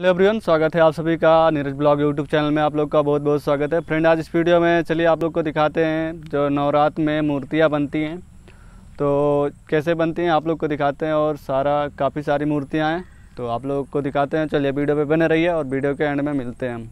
Hello everyone, स्वागत है आप सभी का नीरज ब्लॉग यूट्यूब चैनल में। आप लोग का बहुत बहुत स्वागत है। फ्रेंड, आज इस वीडियो में चलिए आप लोग को दिखाते हैं जो नवरात्र में मूर्तियाँ बनती हैं। तो कैसे बनती हैं आप लोग को दिखाते हैं और सारा, काफ़ी सारी मूर्तियाँ हैं। तो आप लोग को दिखाते हैं। चलिए वीडियो पे बने रहिए और वीडियो के एंड में मिलते हैं हम।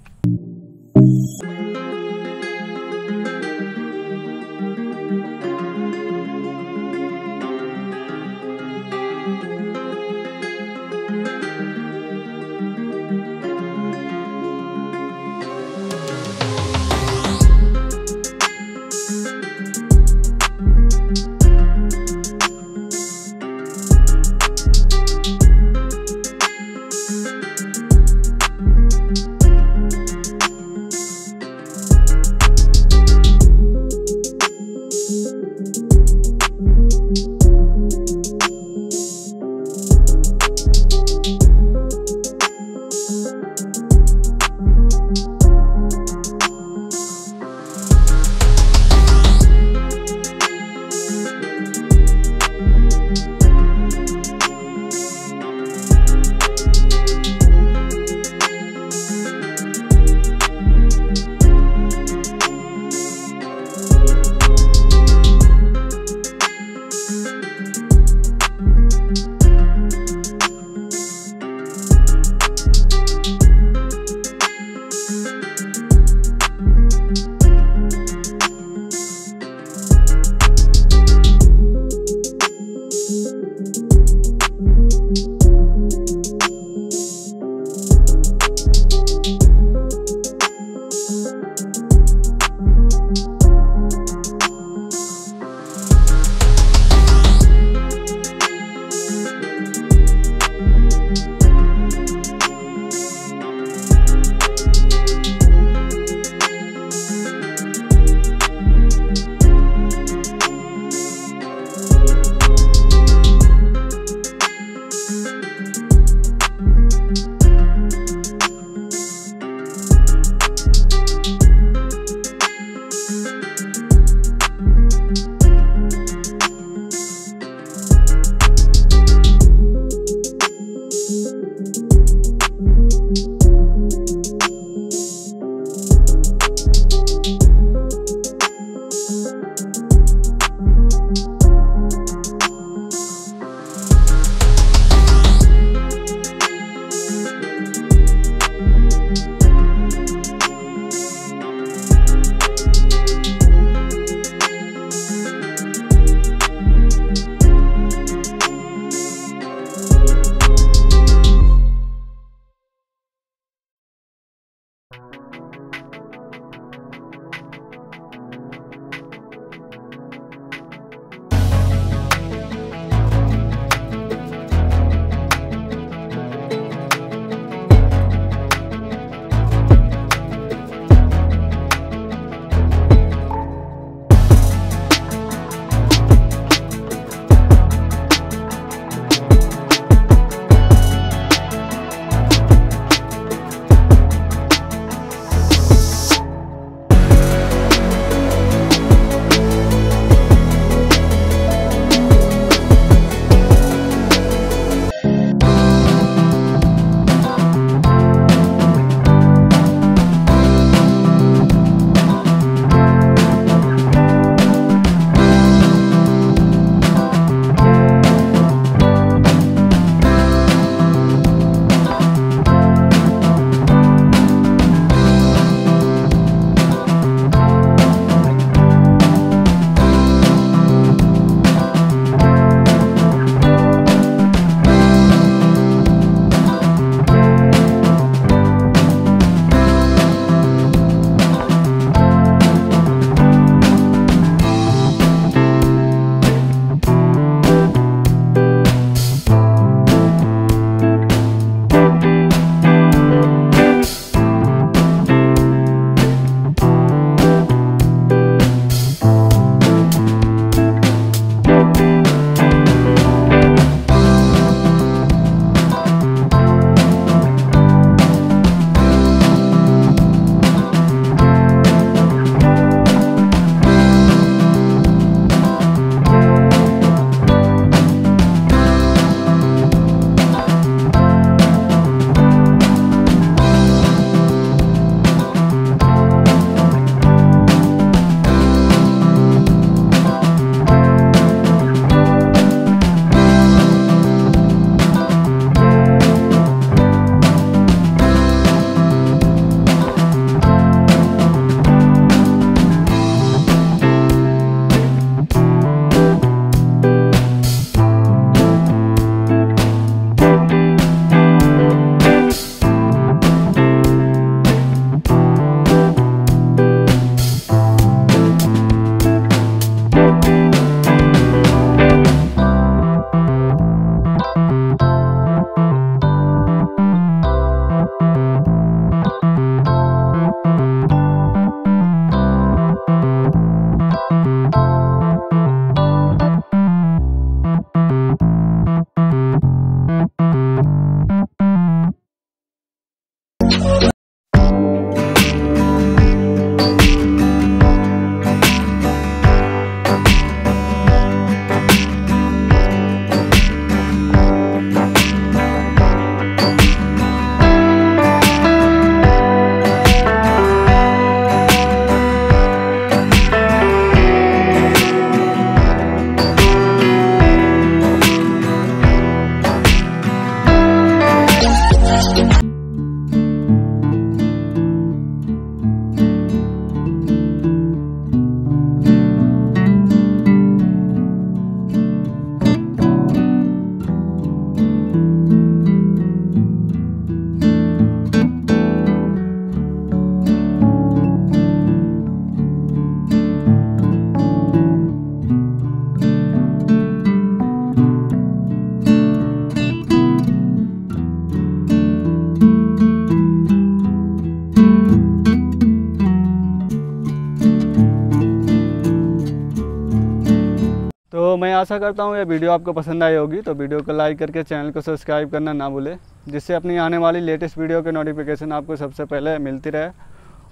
आशा करता हूँ ये वीडियो आपको पसंद आई होगी तो वीडियो को लाइक करके चैनल को सब्सक्राइब करना ना भूलें, जिससे अपनी आने वाली लेटेस्ट वीडियो के नोटिफिकेशन आपको सबसे पहले मिलती रहे।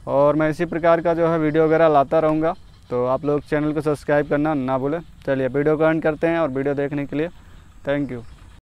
और मैं इसी प्रकार का जो है वीडियो वगैरह लाता रहूँगा तो आप लोग चैनल को सब्सक्राइब करना ना भूलें। चलिए वीडियो को करते हैं और वीडियो देखने के लिए, थैंक यू।